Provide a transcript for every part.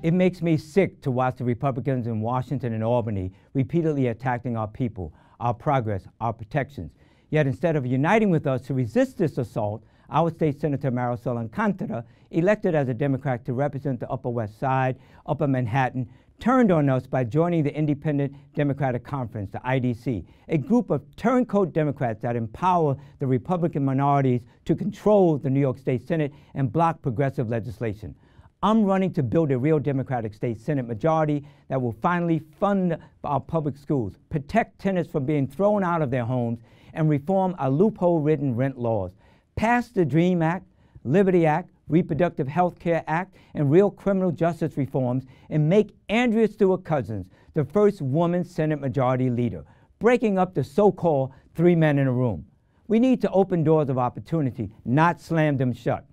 It makes me sick to watch the Republicans in Washington and Albany repeatedly attacking our people, our progress, our protections. Yet instead of uniting with us to resist this assault, our state senator Marisol Alcantara, elected as a Democrat to represent the Upper West Side, Upper Manhattan, turned on us by joining the Independent Democratic Conference, the IDC, a group of turncoat Democrats that empower the Republican minorities to control the New York State Senate and block progressive legislation. I'm running to build a real Democratic state Senate majority that will finally fund our public schools, protect tenants from being thrown out of their homes, and reform our loophole ridden rent laws pass the DREAM Act, Liberty Act, Reproductive Health Care Act, and real criminal justice reforms, and make Andrea Stewart Cousins the first woman Senate Majority Leader, breaking up the so called three men in a room. We need to open doors of opportunity, not slam them shut.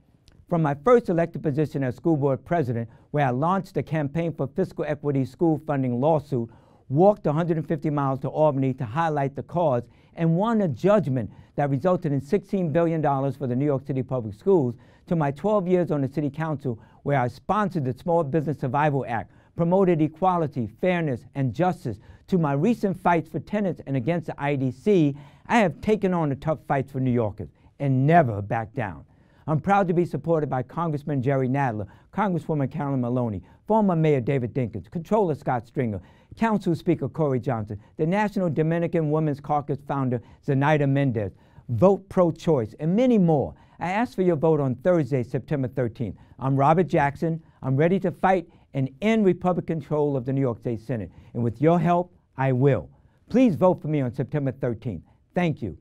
From my first elected position as school board president, where I launched the campaign for fiscal equity school funding lawsuit, walked 150 miles to Albany to highlight the cause, and won a judgment that resulted in $16 billion for the New York City Public Schools, to my 12 years on the City Council, where I sponsored the Small Business Survival Act, promoted equality, fairness, and justice, to my recent fights for tenants and against the IDC, I have taken on the tough fights for New Yorkers and never backed down. I'm proud to be supported by Congressman Jerry Nadler, Congresswoman Carolyn Maloney, former Mayor David Dinkins, Controller Scott Stringer, Council Speaker Corey Johnson, the National Dominican Women's Caucus founder Zenaida Mendez, Vote Pro Choice, and many more. I ask for your vote on Thursday, September 13th. I'm Robert Jackson. I'm ready to fight and end Republican control of the New York State Senate. And with your help, I will. Please vote for me on September 13th. Thank you.